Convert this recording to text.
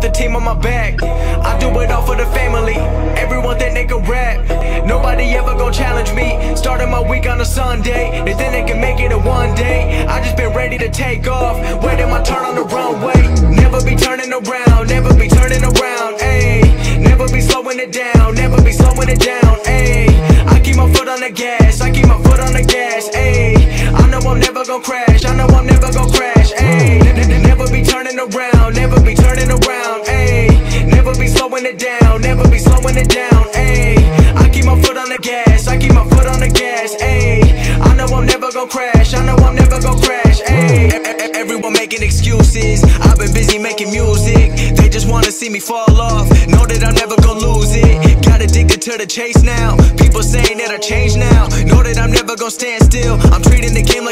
put the team on my back. I do it all for the family. Everyone think they can rap. Nobody ever gon' challenge me. Starting my week on a Sunday. They think they can make it in one day. I just been ready to take off. Waiting my turn on the runway. Never be turning around. Never be turning around. Ayy. Never be slowing it down. Never be slowing it down. Ayy. I keep my foot on the gas. I keep my foot on the gas. Ayy. I know I'm never gon' crash. I know I'm never gon' crash. Ayy. Be turning around. Ayy. Never be slowing it down. Never be slowing it down. Ayy. I keep my foot on the gas. I keep my foot on the gas. Ayy. I know I'm never gon' crash. I know I'm never gon' crash. Ayy. Everyone making excuses. I've been busy making music. They just wanna see me fall off. Know that I'm never gon' lose it. Got addicted to the chase now. People saying that I changed now. Know that I'm never gon' stand still. I'm treating the game like